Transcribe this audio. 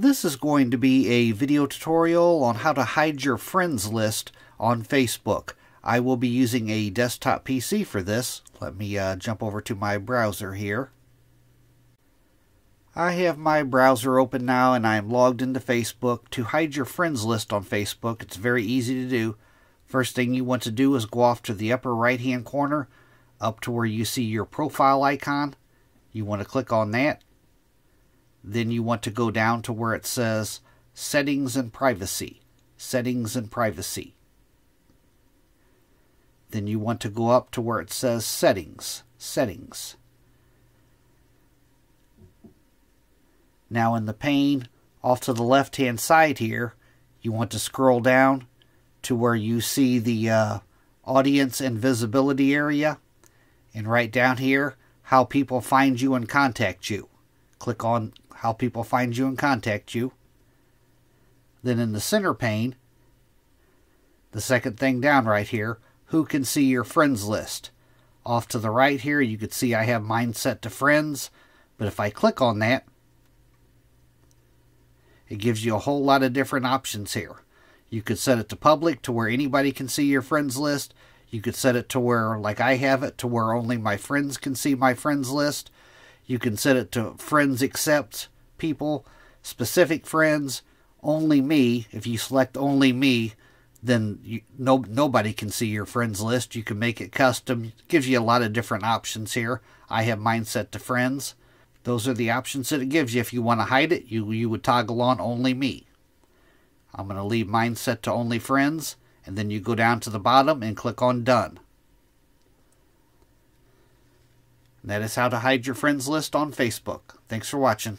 This is going to be a video tutorial on how to hide your friends list on Facebook. I will be using a desktop PC for this. Let me uh, jump over to my browser here. I have my browser open now and I am logged into Facebook. To hide your friends list on Facebook, it's very easy to do. First thing you want to do is go off to the upper right hand corner up to where you see your profile icon. You want to click on that then you want to go down to where it says Settings and Privacy. Settings and Privacy. Then you want to go up to where it says Settings. Settings. Now in the pane, off to the left hand side here, you want to scroll down to where you see the uh, audience and visibility area. And right down here, how people find you and contact you. Click on how people find you and contact you. Then in the center pane, the second thing down right here, who can see your friends list. Off to the right here, you can see I have mine set to friends, but if I click on that, it gives you a whole lot of different options here. You could set it to public to where anybody can see your friends list. You could set it to where, like I have it, to where only my friends can see my friends list. You can set it to friends accept people, specific friends, only me. If you select only me, then you, no nobody can see your friends list. You can make it custom. It gives you a lot of different options here. I have mine set to friends. Those are the options that it gives you. If you want to hide it, you, you would toggle on only me. I'm going to leave mine set to only friends, and then you go down to the bottom and click on done. That is how to hide your friends list on Facebook. Thanks for watching.